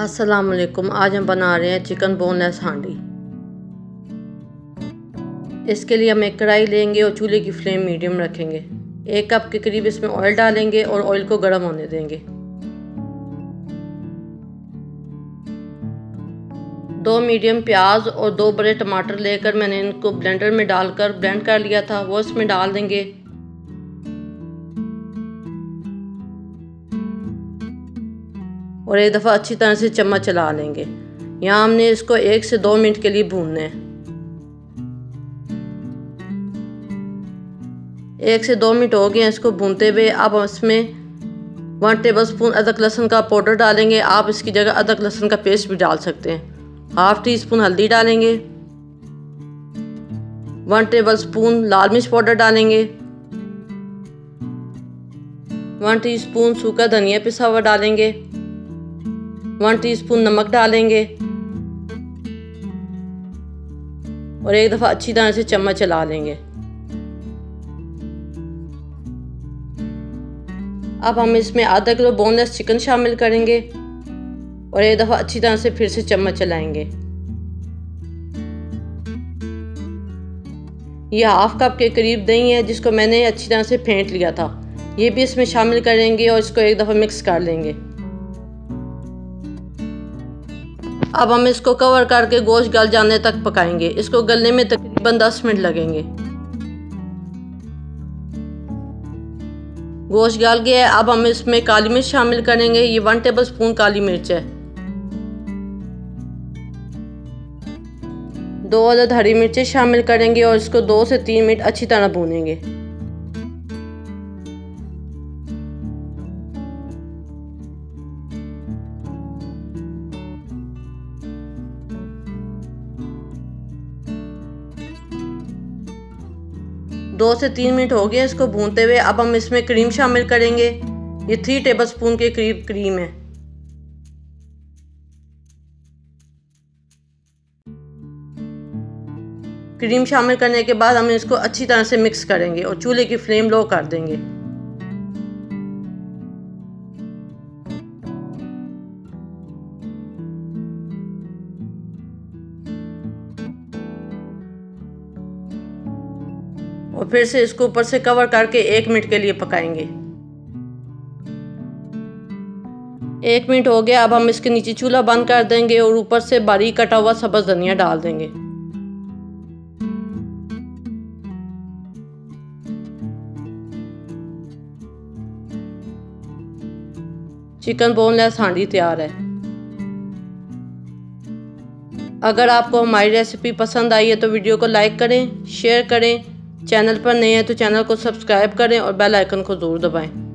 अस्सलाम वालेकुम आज हम बना रहे हैं चिकन बोनलेस हांडी। इसके लिए हम एक कढ़ाई लेंगे और चूल्हे की फ्लेम मीडियम रखेंगे। एक कप के करीब इसमें ऑयल डालेंगे और ऑयल को गर्म होने देंगे। दो मीडियम प्याज और दो बड़े टमाटर लेकर मैंने इनको ब्लेंडर में डालकर ब्लेंड कर लिया था। वो इसमें डाल देंगे। और एक दफ़ा अच्छी तरह से चम्मच चला लेंगे। यहाँ हमने इसको एक से दो मिनट के लिए भूनना है। एक से दो मिनट हो गए हैं इसको भूनते हुए। अब इसमें वन टेबल स्पून अदरक लहसुन का पाउडर डालेंगे। आप इसकी जगह अदरक लहसुन का पेस्ट भी डाल सकते हैं। हाफ़ टी स्पून हल्दी डालेंगे। वन टेबल स्पून लाल मिर्च पाउडर डालेंगे। वन टीस्पून सूखा धनिया पिसा हुआ डालेंगे। वन टीस्पून नमक डालेंगे। और एक दफ़ा अच्छी तरह से चम्मच चला लेंगे। अब हम इसमें आधा किलो बोनलेस चिकन शामिल करेंगे और एक दफ़ा अच्छी तरह से फिर से चम्मच चलाएँगे। यह हाफ़ कप के करीब दही है, जिसको मैंने अच्छी तरह से फेंट लिया था। ये भी इसमें शामिल करेंगे और इसको एक दफ़ा मिक्स कर लेंगे। अब हम इसको कवर करके गोश्त गल जाने तक पकाएँगे। इसको गलने में तकरीबन 10 मिनट लगेंगे। गोश्त गल गया है। अब हम इसमें काली मिर्च शामिल करेंगे। ये वन टेबल स्पून काली मिर्च है। दो अदद हरी मिर्चें शामिल करेंगे और इसको दो से तीन मिनट अच्छी तरह भूनेंगे। दो से तीन मिनट हो गए इसको भूनते हुए, अब हम इसमें क्रीम शामिल करेंगे। ये थ्री टेबल स्पून के करीब क्रीम है। क्रीम शामिल करने के बाद हम इसको अच्छी तरह से मिक्स करेंगे और चूल्हे की फ्लेम लो कर देंगे। और फिर से इसको ऊपर से कवर करके एक मिनट के लिए पकाएँगे। एक मिनट हो गया, अब हम इसके नीचे चूल्हा बंद कर देंगे और ऊपर से बारीक कटा हुआ सब्ज धनिया डाल देंगे। चिकन बोनलेस हांडी तैयार है। अगर आपको हमारी रेसिपी पसंद आई है तो वीडियो को लाइक करें शेयर करें चैनल पर नए हैं तो चैनल को सब्सक्राइब करें और बेल आइकन को ज़रूर दबाएँ।